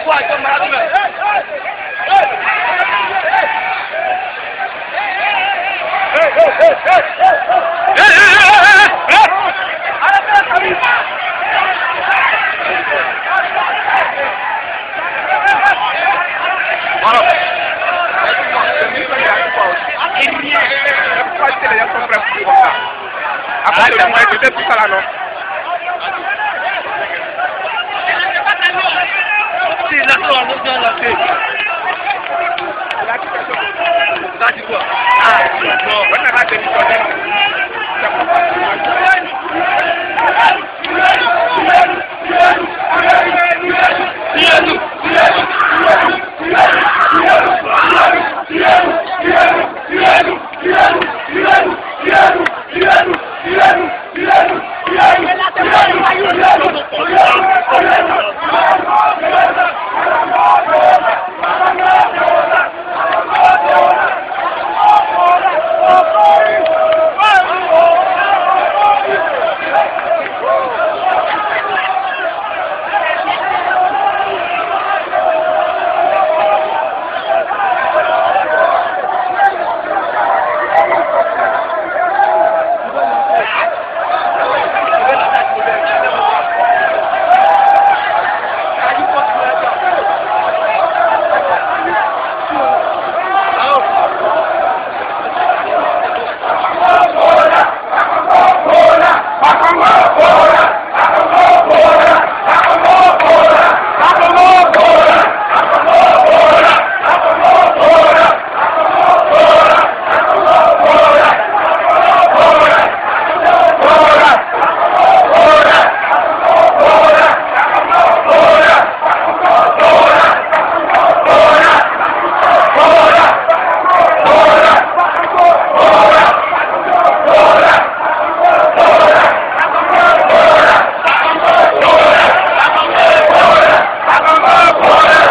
C'est quoi, comme malade Après, le moyen de tout ça là, non Si, sí lọ́sọ̀ lọ́sọ̀ lọ́sẹ̀. láti bọ̀ àti ọ̀gbọ́n wọ́n náà bá tẹ̀lé sọ lẹ́nu. Order!